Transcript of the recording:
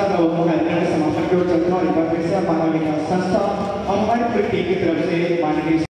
साथ कार्यक्रम के समापन की ओर चलते हैं। और एक बार फिर से मानव विकास संस्था और हमारी पूरी टीम की तरफ़ से माननीय